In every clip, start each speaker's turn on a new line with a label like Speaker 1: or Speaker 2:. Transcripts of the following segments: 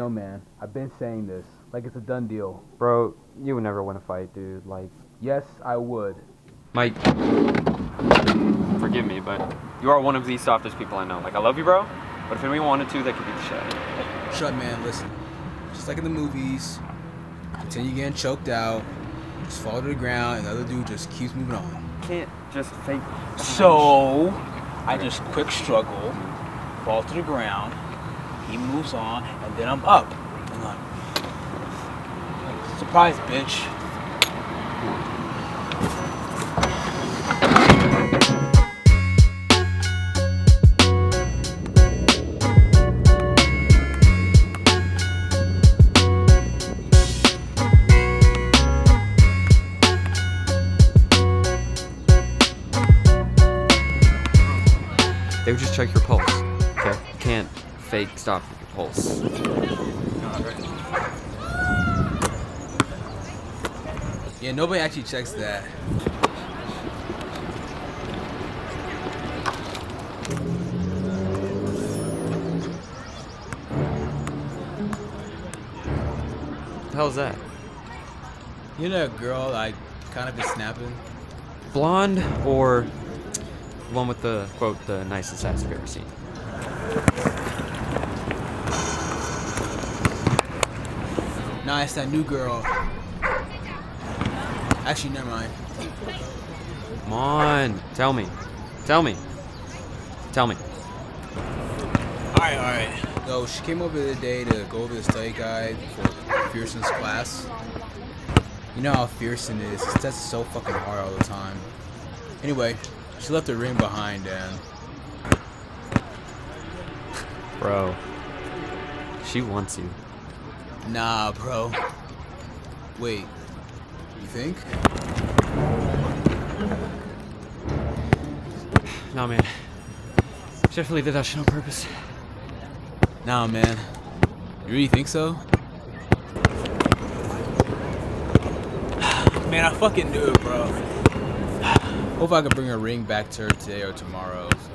Speaker 1: No, man. I've been saying this. Like it's a done deal.
Speaker 2: Bro, you would never win a fight, dude. Like,
Speaker 1: Yes, I would.
Speaker 2: Mike. Forgive me, but you are one of the softest people I know. Like, I love you, bro. But if anyone wanted to, they could beat the shit out of you.
Speaker 3: Shut, man. Listen. Just like in the movies, pretend you're getting choked out, just fall to the ground, and the other dude just keeps moving on.
Speaker 2: Can't just fake.
Speaker 4: So, I just quick struggle, fall to the ground, he moves on, and then I'm up. Like, like, surprise, bitch.
Speaker 2: They would just check your pulse. Okay? You can't fake stop your pulse.
Speaker 3: Yeah, nobody actually checks that.
Speaker 2: What the hell that?
Speaker 3: You know girl I kind of been snapping?
Speaker 2: Blonde or the one with the quote the nicest ass you've ever seen?
Speaker 3: Nice, that new girl. Actually, never mind.
Speaker 2: Come on, tell me, tell me, tell me.
Speaker 3: Alright, alright. So she came over the day to go over the study guide for Fearson's class. You know how Fearson is. He tests so fucking hard all the time. Anyway, she left the ring behind and
Speaker 2: Bro, she wants you.
Speaker 3: nah, bro. Wait, you think?
Speaker 2: No, man. Definitely did that shit on purpose.
Speaker 3: Nah, man. You really think so?
Speaker 4: Man, I fucking knew it, bro.
Speaker 3: Hope I can bring a ring back to her today or tomorrow. So.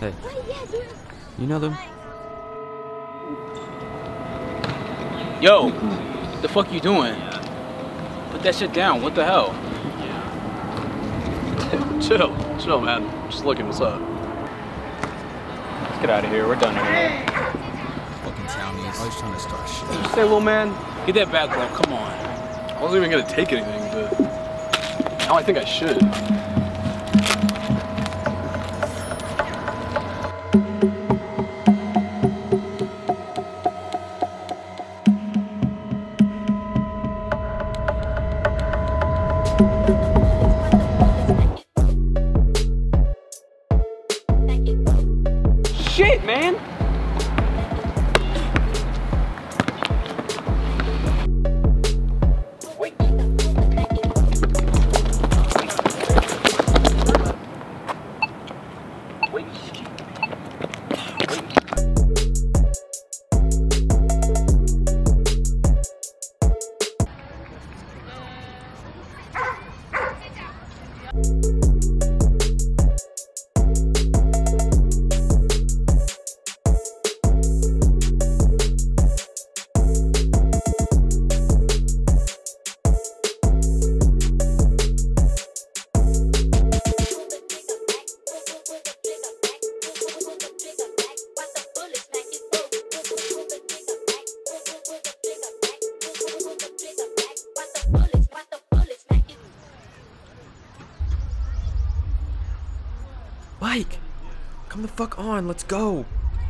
Speaker 2: Hey, oh, you know them?
Speaker 4: Yo, what the fuck you doing? Put that shit down. What the hell?
Speaker 5: chill, chill, man. Just looking, what's up?
Speaker 4: Let's get out of here. We're done here.
Speaker 3: Fucking townies. Always trying to start shit.
Speaker 5: Say, little man.
Speaker 4: Get that back, bro. Come on.
Speaker 5: I wasn't even gonna take anything, but now I think I should.
Speaker 2: Come the fuck on, let's go!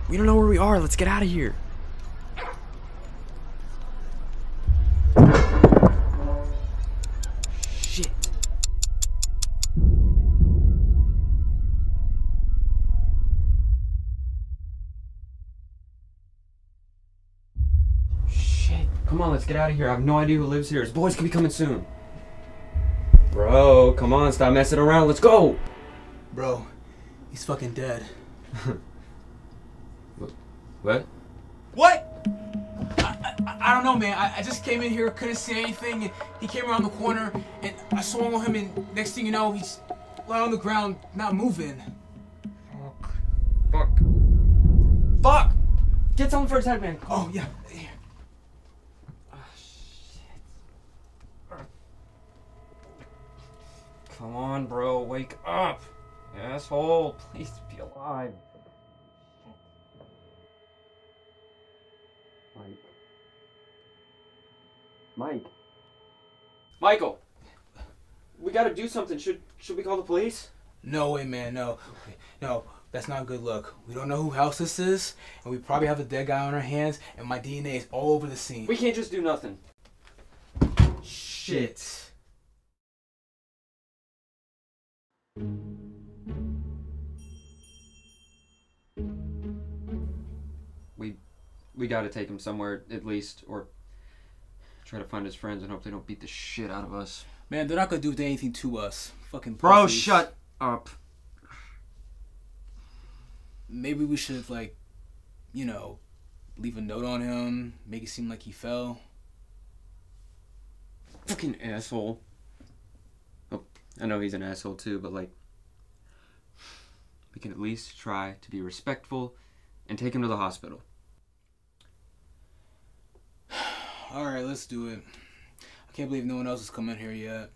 Speaker 2: We don't know where we are, let's get out of here! Shit. Shit. Come on, let's get out of here. I have no idea who lives here. His boys could be coming soon. Bro, come on, stop messing around. Let's go!
Speaker 3: Bro, he's fucking dead.
Speaker 2: What?
Speaker 4: What? I, I, I don't know, man. I, I just came in here, couldn't see anything. And he came around the corner, and I swung on him, and next thing you know, he's lying on the ground, not moving.
Speaker 2: Fuck. Fuck! Fuck! Get something for his head, man.
Speaker 3: Oh yeah.
Speaker 2: Ah, Come on, bro. Wake up. Asshole. Please be alive. Mike. Mike. Michael. We gotta do something. Should should we call the police?
Speaker 3: No way, man. No, no. That's not a good look. We don't know who else this is, and we probably have a dead guy on our hands, and my DNA is all over the scene.
Speaker 2: We can't just do nothing.
Speaker 3: Shit.
Speaker 2: We gotta take him somewhere at least, or try to find his friends and hope they don't beat the shit out of us.
Speaker 3: Man, they're not gonna do anything to us. Fucking
Speaker 2: Bro,
Speaker 3: pussies.
Speaker 2: shut up.
Speaker 3: Maybe we should like, you know, leave a note on him, make it seem like he fell.
Speaker 2: Fucking asshole. Oh, I know he's an asshole too, but like, we can at least try to be respectful and take him to the hospital.
Speaker 3: All right, let's do it. I can't believe no one else has come in here yet.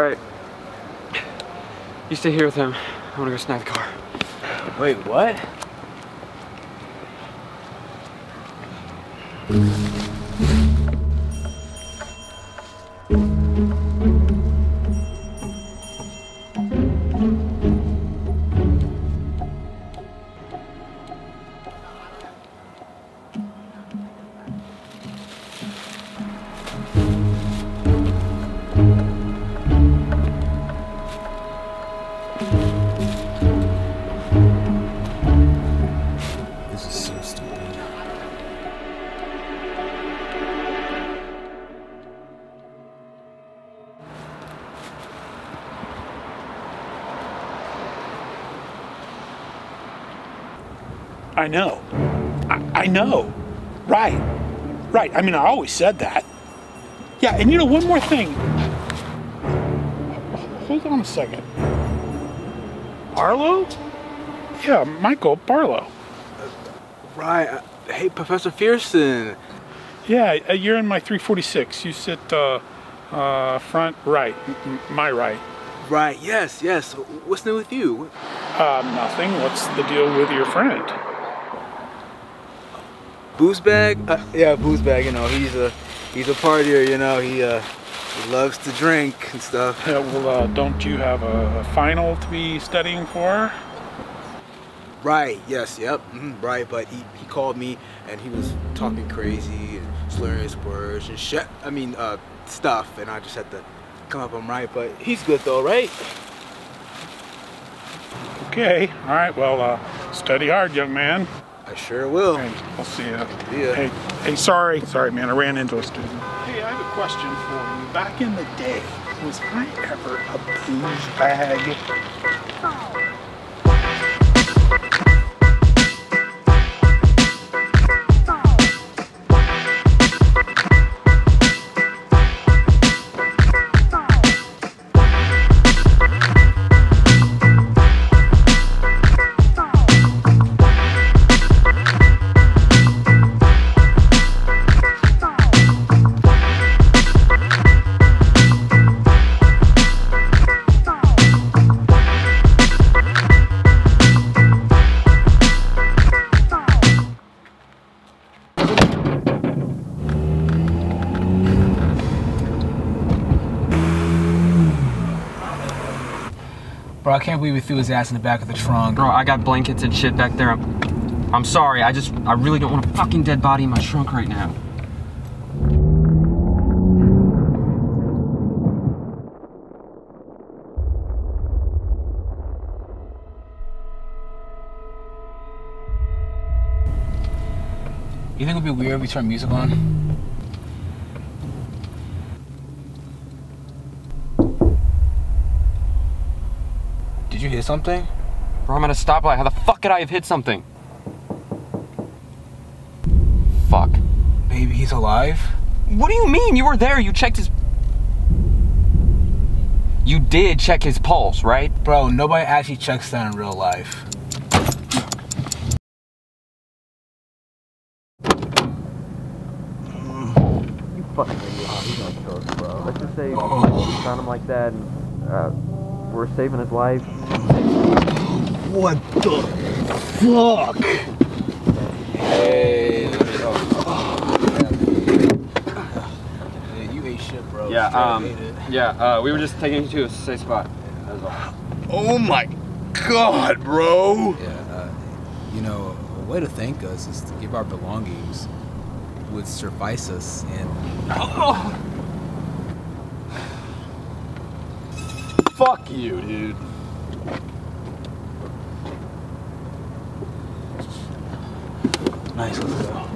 Speaker 2: Alright. You stay here with him. I wanna go snag the car.
Speaker 4: Wait, what?
Speaker 6: I know. I, I know. Right. Right. I mean, I always said that. Yeah, and you know, one more thing. Hold on a second. Barlow? Yeah, Michael Barlow.
Speaker 4: Right. Hey, Professor Fearson.
Speaker 6: Yeah, uh, you're in my 346. You sit uh, uh, front right, my right.
Speaker 4: Right. Yes. Yes. What's new with you?
Speaker 6: Uh, nothing. What's the deal with your friend?
Speaker 4: Booze bag? Uh, yeah, booze bag. You know, he's a he's a partier. You know, he uh he loves to drink and stuff.
Speaker 6: Yeah, well, uh, don't you have a, a final to be studying for?
Speaker 4: Right. Yes. Yep. mhm, right. But he, he called me and he was talking crazy and slurring his words and shit. I mean, uh, stuff. And I just had to come up. I'm right. But he's good though, right?
Speaker 6: Okay. All right. Well, uh, study hard, young man.
Speaker 4: I sure will.
Speaker 6: Hey, I'll see you.
Speaker 4: ya.
Speaker 6: Hey, hey, sorry, sorry, man. I ran into a student. Hey, I have a question for you. Back in the day, was I ever a booze bag? Oh.
Speaker 3: Bro, I can't believe he threw his ass in the back of the trunk.
Speaker 2: Bro, I got blankets and shit back there. I'm, I'm sorry. I just, I really don't want a fucking dead body in my trunk right now.
Speaker 3: You think it'd be weird if we turn music on? Did you hear something?
Speaker 2: Bro, I'm at a stoplight. How the fuck could I have hit something? Fuck.
Speaker 3: Maybe he's alive?
Speaker 2: What do you mean? You were there. You checked his. You did check his pulse, right?
Speaker 3: Bro, nobody actually checks that in real life.
Speaker 1: You fucking idiot. He's gonna kill us, bro. Let's just say we found him like that and uh, we're saving his life.
Speaker 6: What the fuck?
Speaker 3: Hey, you ate shit, bro.
Speaker 2: Yeah, um, yeah, uh, we were just taking you to a safe spot. That was all.
Speaker 6: Oh my god, bro.
Speaker 3: Yeah, uh, you know, a way to thank us is to give our belongings would suffice us and
Speaker 6: Fuck you, dude.
Speaker 3: nice, let's go.